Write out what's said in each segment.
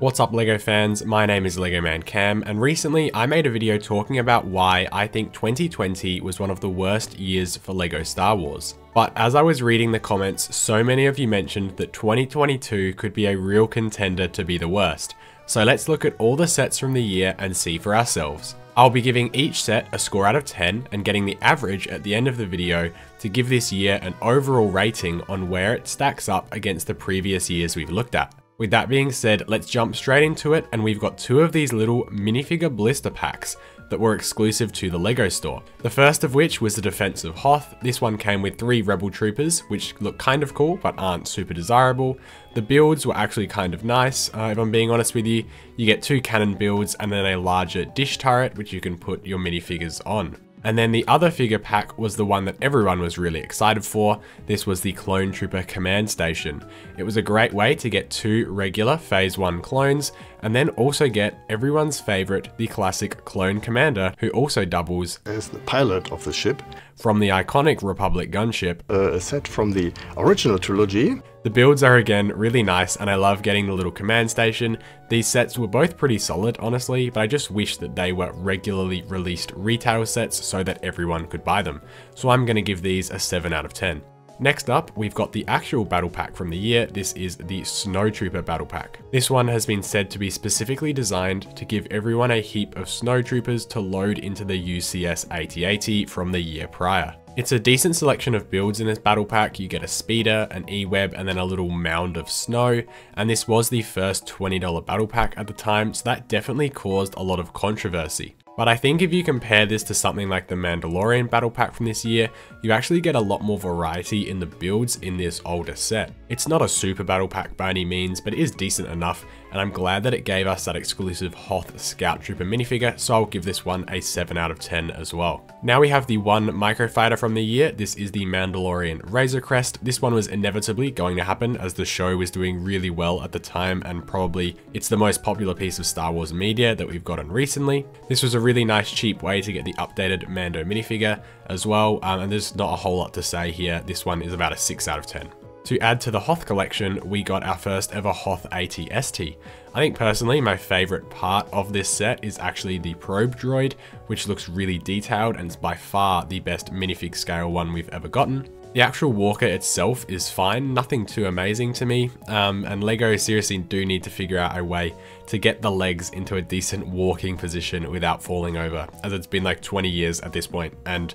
What's up LEGO fans, my name is LEGO Man Cam, and recently I made a video talking about why I think 2020 was one of the worst years for LEGO Star Wars. But as I was reading the comments, so many of you mentioned that 2022 could be a real contender to be the worst. So let's look at all the sets from the year and see for ourselves. I'll be giving each set a score out of 10 and getting the average at the end of the video to give this year an overall rating on where it stacks up against the previous years we've looked at. With that being said, let's jump straight into it and we've got two of these little minifigure blister packs that were exclusive to the LEGO store. The first of which was the Defense of Hoth. This one came with three Rebel Troopers, which look kind of cool, but aren't super desirable. The builds were actually kind of nice, uh, if I'm being honest with you. You get two cannon builds and then a larger dish turret, which you can put your minifigures on. And then the other figure pack was the one that everyone was really excited for. This was the Clone Trooper Command Station. It was a great way to get two regular Phase 1 clones, and then also get everyone's favorite, the classic Clone Commander, who also doubles as the pilot of the ship. From the iconic Republic gunship. Uh, a set from the original trilogy. The builds are again really nice and I love getting the little command station. These sets were both pretty solid honestly, but I just wish that they were regularly released retail sets so that everyone could buy them. So I'm going to give these a 7 out of 10. Next up, we've got the actual battle pack from the year. This is the Snowtrooper battle pack. This one has been said to be specifically designed to give everyone a heap of snowtroopers to load into the UCS AT-AT from the year prior. It's a decent selection of builds in this battle pack. You get a speeder, an E-web, and then a little mound of snow. And this was the first $20 battle pack at the time, so that definitely caused a lot of controversy. But I think if you compare this to something like the Mandalorian Battle Pack from this year, you actually get a lot more variety in the builds in this older set. It's not a super battle pack by any means, but it is decent enough, and I'm glad that it gave us that exclusive Hoth Scout Trooper minifigure, so I'll give this one a 7 out of 10 as well. Now we have the one microfighter from the year, this is the Mandalorian Razor Crest. This one was inevitably going to happen as the show was doing really well at the time and probably it's the most popular piece of Star Wars media that we've gotten recently. This was a really nice cheap way to get the updated Mando minifigure as well, um, and there's not a whole lot to say here. This one is about a 6 out of 10. To add to the Hoth collection, we got our first ever Hoth AT-ST. I think personally my favourite part of this set is actually the probe droid, which looks really detailed and is by far the best minifig scale one we've ever gotten. The actual walker itself is fine, nothing too amazing to me, um, and LEGO seriously do need to figure out a way to get the legs into a decent walking position without falling over, as it's been like 20 years at this point, and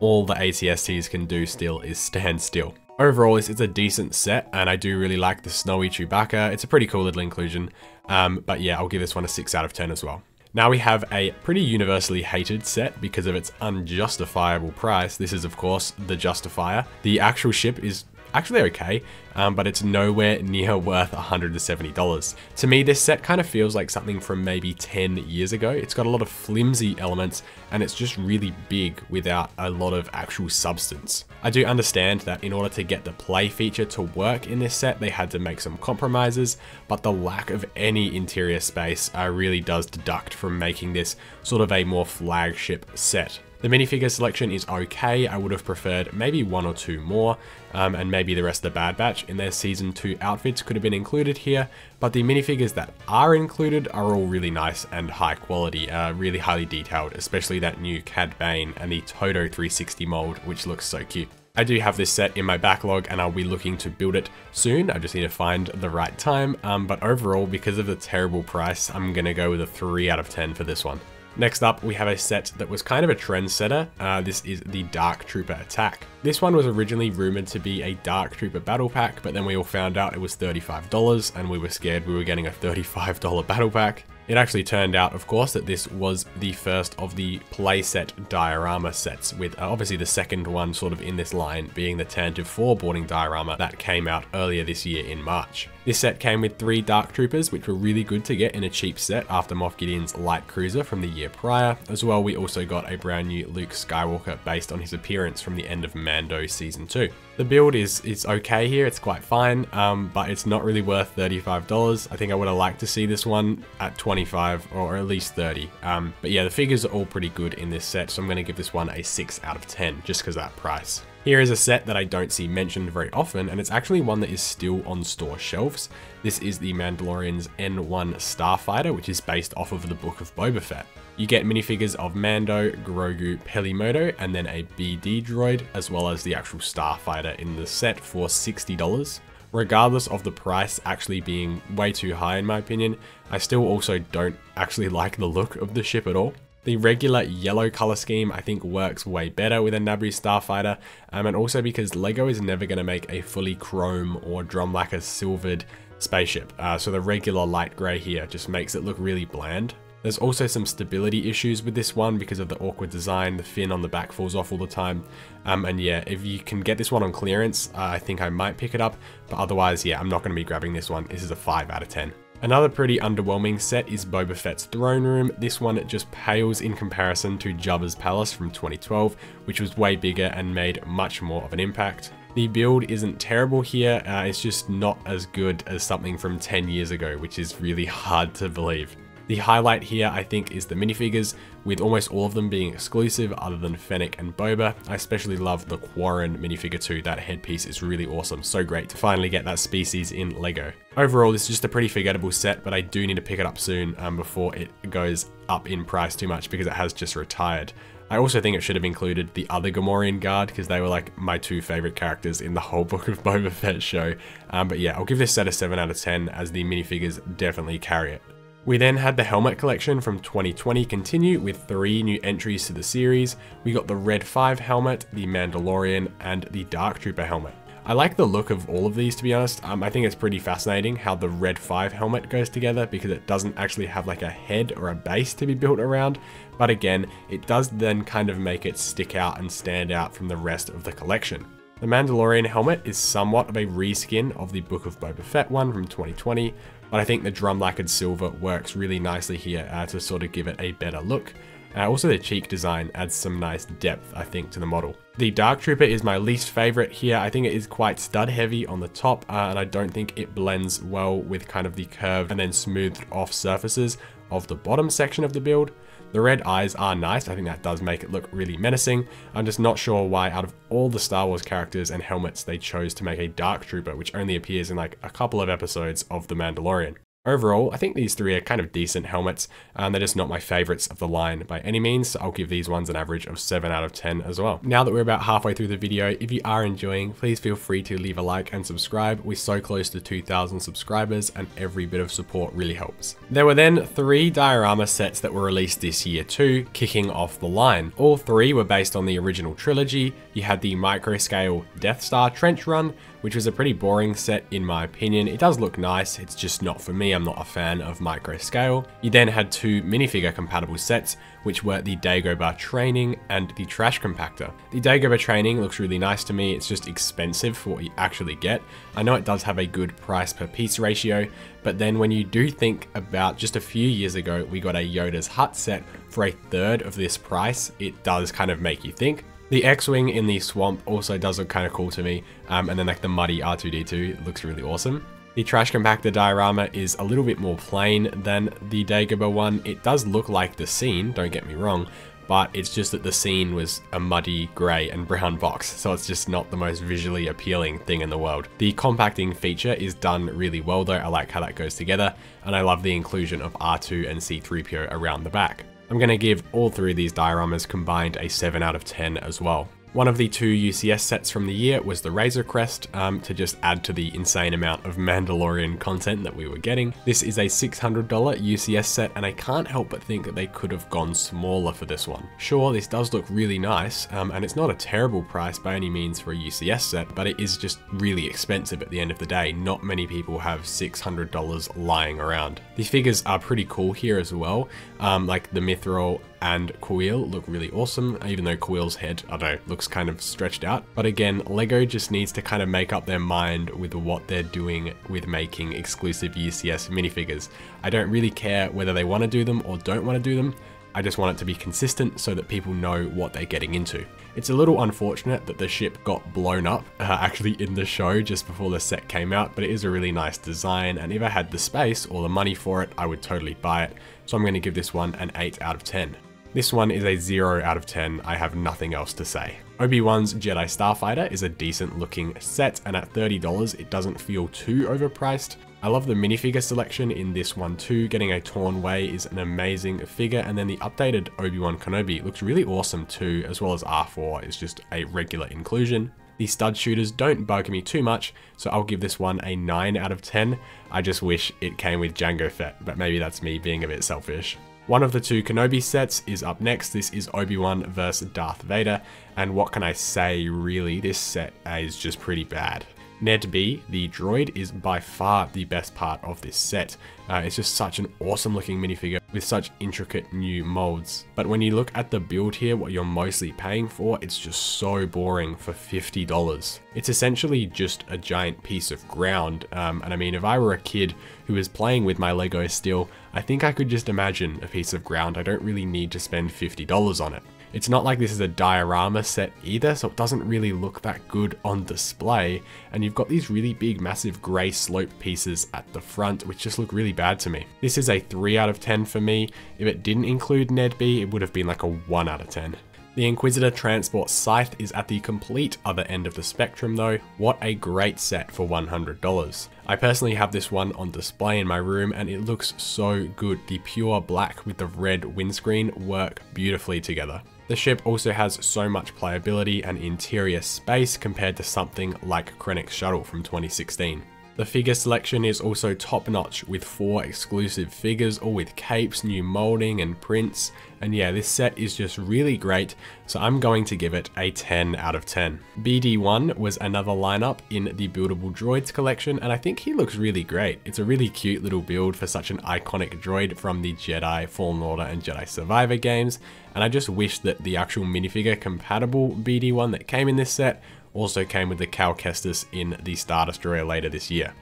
all the AT-STs can do still is stand still. Overall, it's, a decent set, and I do really like the snowy Chewbacca. It's a pretty cool little inclusion, um, but yeah, I'll give this one a 6 out of 10 as well. Now we have a pretty universally hated set because of its unjustifiable price. This is of course the Justifier. The actual ship is actually okay, um, but it's nowhere near worth $170. To me, this set kind of feels like something from maybe 10 years ago. It's got a lot of flimsy elements and it's just really big without a lot of actual substance. I do understand that in order to get the play feature to work in this set, they had to make some compromises, but the lack of any interior space uh, really does deduct from making this sort of a more flagship set. The minifigure selection is okay, I would have preferred maybe one or two more, um, and maybe the rest of the Bad Batch in their Season 2 outfits could have been included here, but the minifigures that are included are all really nice and high quality, uh, really highly detailed, especially that new Cad Bane and the Todo 360 mold, which looks so cute. I do have this set in my backlog and I'll be looking to build it soon. I just need to find the right time. Um, but overall, because of the terrible price, I'm going to go with a 3 out of 10 for this one. Next up, we have a set that was kind of a trendsetter. Uh, this is the Dark Trooper Attack. This one was originally rumored to be a Dark Trooper battle pack, but then we all found out it was $35 and we were scared we were getting a $35 battle pack. It actually turned out, of course, that this was the first of the playset diorama sets, with uh, obviously the second one sort of in this line being the Tantive 4 boarding diorama that came out earlier this year in March. This set came with three Dark Troopers, which were really good to get in a cheap set after Moff Gideon's light cruiser from the year prior. As well, we also got a brand new Luke Skywalker based on his appearance from the end of Mando Season 2. The build is, is okay here, it's quite fine, um, but it's not really worth $35. I think I would have liked to see this one at 25 or at least 30. Um, but yeah, the figures are all pretty good in this set, so I'm going to give this one a 6 out of 10 just because that price. Here is a set that I don't see mentioned very often, and it's actually one that is still on store shelves. This is the Mandalorian's N1 Starfighter, which is based off of the Book of Boba Fett. You get minifigures of Mando, Grogu, Peli Motto, and then a BD droid, as well as the actual Starfighter in the set for $60. Regardless of the price actually being way too high in my opinion, I still also don't actually like the look of the ship at all. The regular yellow color scheme I think works way better with a Naboo Starfighter, um, and also because LEGO is never going to make a fully chrome or drum lacquer silvered spaceship, uh, so the regular light grey here just makes it look really bland. There's also some stability issues with this one because of the awkward design, the fin on the back falls off all the time, um, and yeah, if you can get this one on clearance, uh, I think I might pick it up, but otherwise, yeah, I'm not going to be grabbing this one, this is a 5 out of 10. Another pretty underwhelming set is Boba Fett's throne room. This one just pales in comparison to Jabba's palace from 2012, which was way bigger and made much more of an impact. The build isn't terrible here, uh, it's just not as good as something from 10 years ago, which is really hard to believe. The highlight here, I think, is the minifigures, with almost all of them being exclusive other than Fennec and Boba. I especially love the Quarren minifigure too, that headpiece is really awesome, so great to finally get that species in LEGO. Overall, this is just a pretty forgettable set, but I do need to pick it up soon um, before it goes up in price too much because it has just retired. I also think it should have included the other Gamorrean Guard because they were like my two favorite characters in the whole Book of Boba Fett show. Um, but yeah, I'll give this set a 7 out of 10 as the minifigures definitely carry it. We then had the helmet collection from 2020 continue with three new entries to the series. We got the Red 5 helmet, the Mandalorian, and the Dark Trooper helmet. I like the look of all of these to be honest. Um, I think it's pretty fascinating how the Red 5 helmet goes together because it doesn't actually have like a head or a base to be built around. But again, it does then kind of make it stick out and stand out from the rest of the collection. The Mandalorian helmet is somewhat of a reskin of the Book of Boba Fett one from 2020, but I think the drum lacquered silver works really nicely here uh, to sort of give it a better look. Uh, also the cheek design adds some nice depth, I think, to the model. The Dark Trooper is my least favorite here. I think it is quite stud heavy on the top, uh, and I don't think it blends well with kind of the curved and then smoothed off surfaces of the bottom section of the build. The red eyes are nice, I think that does make it look really menacing. I'm just not sure why out of all the Star Wars characters and helmets they chose to make a Dark Trooper, which only appears in like a couple of episodes of The Mandalorian. Overall, I think these three are kind of decent helmets, and they're just not my favorites of the line by any means, so I'll give these ones an average of 7 out of 10 as well. Now that we're about halfway through the video, if you are enjoying, please feel free to leave a like and subscribe. We're so close to 2,000 subscribers, and every bit of support really helps. There were then three diorama sets that were released this year too, kicking off the line. All three were based on the original trilogy. You had the micro-scale Death Star trench run, which was a pretty boring set in my opinion. It does look nice, it's just not for me, I'm not a fan of micro scale. You then had two minifigure compatible sets, which were the Dagobah Training and the Trash Compactor. The Dagobah Training looks really nice to me, it's just expensive for what you actually get. I know it does have a good price per piece ratio, but then when you do think about just a few years ago, we got a Yoda's Hut set for a third of this price, it does kind of make you think. The X-Wing in the swamp also does look kind of cool to me, um, and then like the muddy R2-D2 looks really awesome. The Trash Compactor diorama is a little bit more plain than the Dagobah one. It does look like the scene, don't get me wrong, but it's just that the scene was a muddy grey and brown box, so it's just not the most visually appealing thing in the world. The compacting feature is done really well though, I like how that goes together, and I love the inclusion of R2 and C-3PO around the back. I'm going to give all three of these dioramas combined a 7 out of 10 as well. One of the two UCS sets from the year was the Razor Crest, um, to just add to the insane amount of Mandalorian content that we were getting. This is a $600 UCS set, and I can't help but think that they could have gone smaller for this one. Sure, this does look really nice, um, and it's not a terrible price by any means for a UCS set, but it is just really expensive at the end of the day. Not many people have $600 lying around. The figures are pretty cool here as well, um, like the Mythrol and Kuiil look really awesome, even though Kuiil's head, I don't know, looks kind of stretched out. But again, LEGO just needs to kind of make up their mind with what they're doing with making exclusive UCS minifigures. I don't really care whether they want to do them or don't want to do them, I just want it to be consistent so that people know what they're getting into. It's a little unfortunate that the ship got blown up uh, actually in the show just before the set came out, but it is a really nice design and if I had the space or the money for it, I would totally buy it. So I'm going to give this one an 8 out of 10. This one is a 0 out of 10, I have nothing else to say. Obi-Wan's Jedi Starfighter is a decent looking set and at $30 it doesn't feel too overpriced. I love the minifigure selection in this one too, getting a Taun We is an amazing figure and then the updated Obi-Wan Kenobi looks really awesome too, as well as R4 is just a regular inclusion. The stud shooters don't bug me too much, so I'll give this one a 9 out of 10. I just wish it came with Jango Fett, but maybe that's me being a bit selfish. One of the two Kenobi sets is up next. This is Obi-Wan versus Darth Vader, and what can I say really, this set is just pretty bad. Ned B, the droid, is by far the best part of this set. Uh, it's just such an awesome looking minifigure with such intricate new molds. But when you look at the build here, what you're mostly paying for, it's just so boring for $50. It's essentially just a giant piece of ground. Um, and I mean, if I were a kid who was playing with my Lego still, I think I could just imagine a piece of ground. I don't really need to spend $50 on it. It's not like this is a diorama set either, so it doesn't really look that good on display. And you've got these really big, massive grey slope pieces at the front, which just look really bad to me. This is a 3 out of 10 for me. If it didn't include Ned B, it would have been like a 1 out of 10. The Inquisitor Transport Scythe is at the complete other end of the spectrum though. What a great set for $100. I personally have this one on display in my room and it looks so good. The pure black with the red windscreen work beautifully together. The ship also has so much playability and interior space compared to something like Krennic's Shuttle from 2016. The figure selection is also top notch with four exclusive figures all with capes, new molding and prints and yeah this set is just really great so I'm going to give it a 10 out of 10. BD1 was another lineup in the buildable droids collection and I think he looks really great. It's a really cute little build for such an iconic droid from the Jedi Fallen Order and Jedi Survivor games and I just wish that the actual minifigure compatible BD1 that came in this set also came with the Cal Kestis in the Star Destroyer later this year.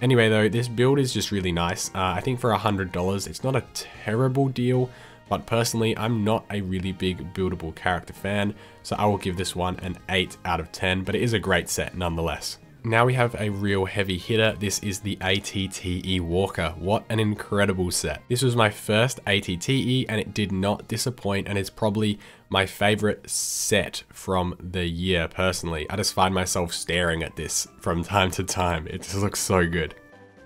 Anyway though, this build is just really nice. Uh, I think for $100, it's not a terrible deal, but personally, I'm not a really big buildable character fan, so I will give this one an 8 out of 10, but it is a great set nonetheless. Now we have a real heavy hitter. This is the ATTE Walker. What an incredible set. This was my first ATTE and it did not disappoint and is probably my favorite set from the year personally. I just find myself staring at this from time to time. It just looks so good.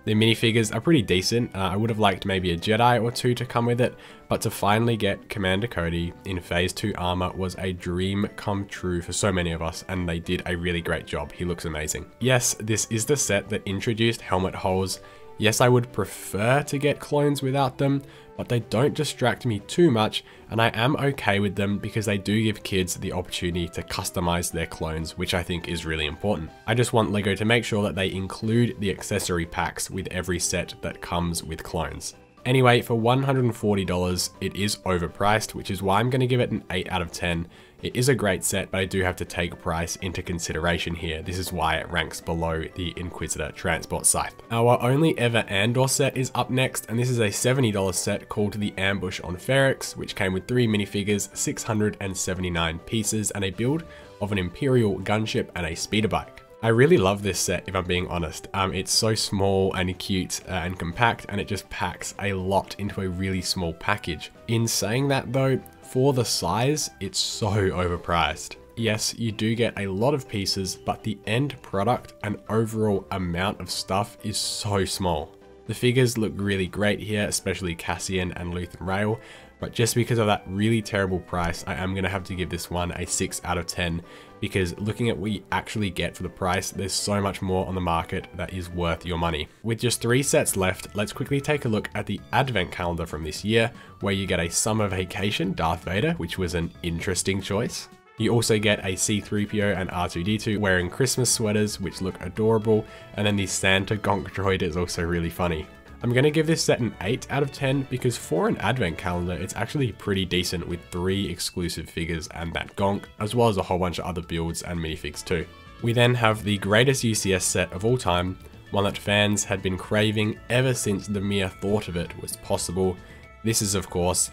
The minifigures are pretty decent. Uh, I would have liked maybe a Jedi or two to come with it, but to finally get Commander Cody in Phase 2 armor was a dream come true for so many of us, and they did a really great job. He looks amazing. Yes, this is the set that introduced helmet holes. Yes, I would prefer to get clones without them, but they don't distract me too much and I am okay with them because they do give kids the opportunity to customize their clones, which I think is really important. I just want LEGO to make sure that they include the accessory packs with every set that comes with clones. Anyway, for $140, it is overpriced, which is why I'm going to give it an 8 out of 10 it is a great set, but I do have to take price into consideration here. This is why it ranks below the Inquisitor Transport Scythe. Our only ever Andor set is up next, and this is a $70 set called the Ambush on Ferrix, which came with three minifigures, 679 pieces, and a build of an Imperial gunship and a speeder bike. I really love this set if I'm being honest. Um, it's so small and cute uh, and compact and it just packs a lot into a really small package. In saying that though, for the size, it's so overpriced. Yes, you do get a lot of pieces, but the end product and overall amount of stuff is so small. The figures look really great here, especially Cassian and Luthen Rael, but just because of that really terrible price, I am going to have to give this one a 6 out of 10 because looking at what you actually get for the price, there's so much more on the market that is worth your money. With just three sets left, let's quickly take a look at the advent calendar from this year, where you get a summer vacation Darth Vader, which was an interesting choice. You also get a C-3PO and R2-D2 wearing Christmas sweaters, which look adorable, and then the Santa Gonk droid is also really funny. I'm going to give this set an 8 out of 10 because for an advent calendar, it's actually pretty decent with 3 exclusive figures and that gonk, as well as a whole bunch of other builds and minifigs too. We then have the greatest UCS set of all time, one that fans had been craving ever since the mere thought of it was possible. This is of course,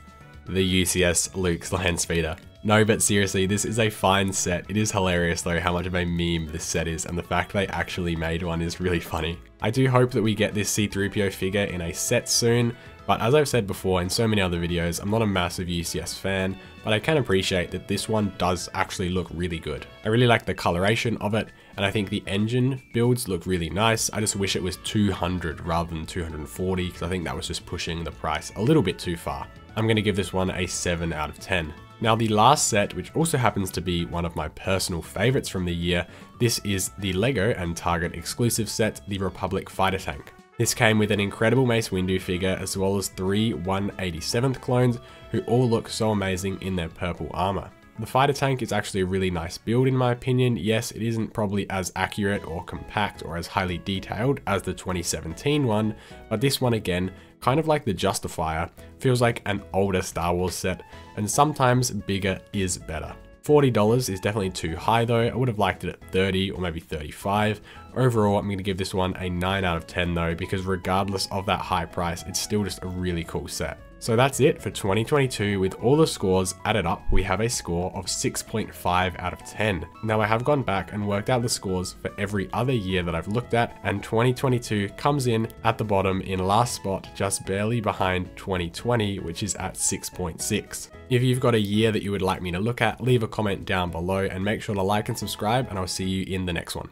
the UCS Luke's Land Speeder. No, but seriously, this is a fine set. It is hilarious though how much of a meme this set is, and the fact they actually made one is really funny. I do hope that we get this C-3PO figure in a set soon. But as I've said before in so many other videos, I'm not a massive UCS fan, but I can appreciate that this one does actually look really good. I really like the coloration of it, and I think the engine builds look really nice. I just wish it was 200 rather than 240, because I think that was just pushing the price a little bit too far. I'm going to give this one a 7 out of 10. Now the last set, which also happens to be one of my personal favorites from the year, this is the LEGO and Target exclusive set, the Republic Fighter Tank. This came with an incredible Mace Windu figure as well as three 187th clones who all look so amazing in their purple armor. The fighter tank is actually a really nice build in my opinion. Yes, it isn't probably as accurate or compact or as highly detailed as the 2017 one, but this one again, kind of like the Justifier, feels like an older Star Wars set, and sometimes bigger is better. $40 is definitely too high though, I would have liked it at 30 or maybe 35. Overall, I'm going to give this one a 9 out of 10 though, because regardless of that high price, it's still just a really cool set. So that's it for 2022 with all the scores added up we have a score of 6.5 out of 10. Now I have gone back and worked out the scores for every other year that I've looked at and 2022 comes in at the bottom in last spot just barely behind 2020 which is at 6.6. If you've got a year that you would like me to look at leave a comment down below and make sure to like and subscribe and I'll see you in the next one.